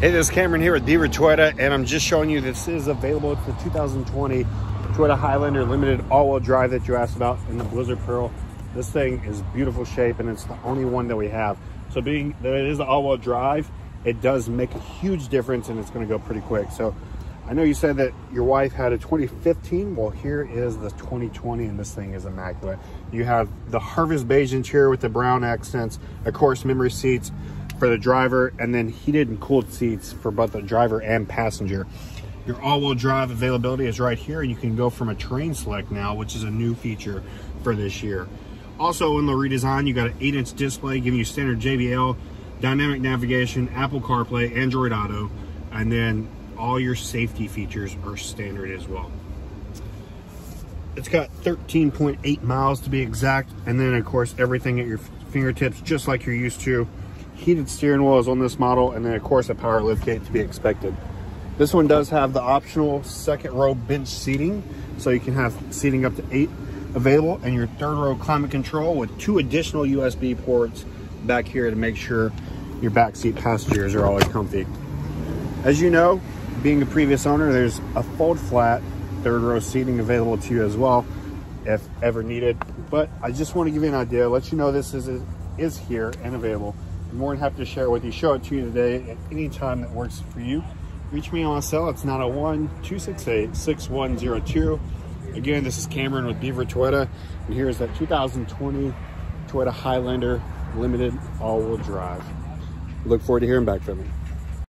Hey, this is Cameron here with Beaver Toyota, and I'm just showing you this is available. It's the 2020 Toyota Highlander Limited all-wheel drive that you asked about in the Blizzard Pearl. This thing is beautiful shape, and it's the only one that we have. So being that it is all-wheel drive, it does make a huge difference, and it's going to go pretty quick. So I know you said that your wife had a 2015. Well, here is the 2020, and this thing is immaculate. You have the Harvest beige interior with the brown accents, of course, memory seats, for the driver and then heated and cooled seats for both the driver and passenger. Your all-wheel drive availability is right here. You can go from a terrain select now, which is a new feature for this year. Also in the redesign, you got an 8-inch display giving you standard JBL, dynamic navigation, Apple CarPlay, Android Auto, and then all your safety features are standard as well. It's got 13.8 miles to be exact, and then of course everything at your fingertips, just like you're used to heated steering wheel is on this model, and then of course a power lift gate to be expected. This one does have the optional second row bench seating, so you can have seating up to eight available, and your third row climate control with two additional USB ports back here to make sure your backseat passengers are always comfy. As you know, being a previous owner, there's a fold flat third row seating available to you as well if ever needed. But I just want to give you an idea, let you know this is, is here and available. I'm more than happy to share it with you, show it to you today at any time that works for you. Reach me on cell, it's 901-268-6102. Again, this is Cameron with Beaver Toyota, and here's that 2020 Toyota Highlander Limited all-wheel drive. Look forward to hearing back from you.